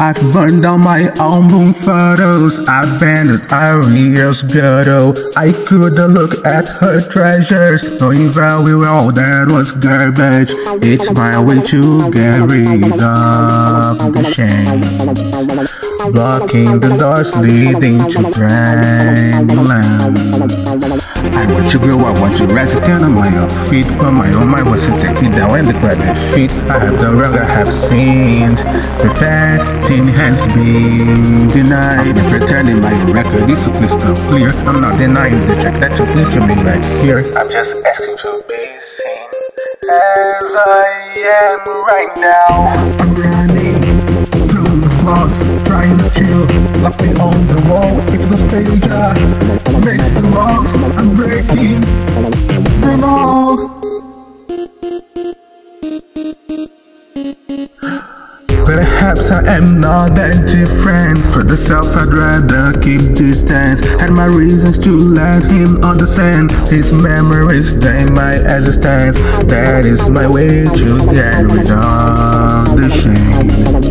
I've burned down my album photos, I've abandoned Ariel's ghetto. I couldn't look at her treasures, knowing very well that was garbage. It's my way to get rid of the shame blocking the doors leading to Brandland. I want to grow, I want to rise, stand on my own feet, but my own mind was to take me down and declare defeat. I have done wrong I have sinned, perfecting has been denied. And pretending my record is so crystal clear. I'm not denying the track that you played to me right here. I'm just asking to be seen as I am right now. Lock me on the wall, if I makes the loss I'm breaking. The law Perhaps I am not that different. For the self I'd rather keep distance. Had my reasons to let him understand. His memories in my existence That is my way to get rid of the shame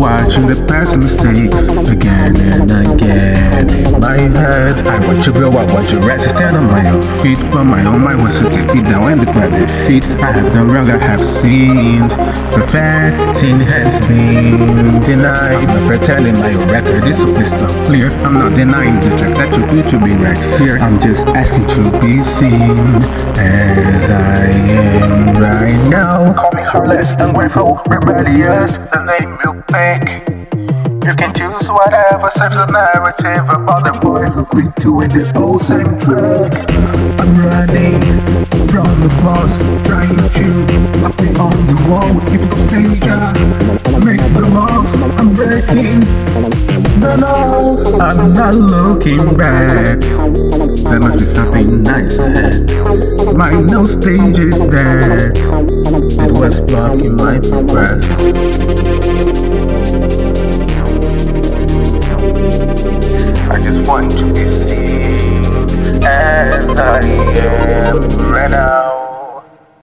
watching the past mistakes again and again in my head. I want to grow up, want to rest, stand on my own feet. But my own mind wants to take me down and declare defeat. I have done wrong, I have sinned. Perfecting has been denied. But pretending my own record is so clear. I'm not denying the track that you put to be right here. I'm just asking to be seen as heartless, ungrateful, rebellious. The name you pick. You can choose whatever serves the narrative about the boy who quit to the old same track. I'm running from the boss, trying to lock me on the wall. Stage uh, makes the loss, working. No, I'm not looking back. There must be something nice ahead. My no stage is dead. It was blocking my progress. I just want to be seen as I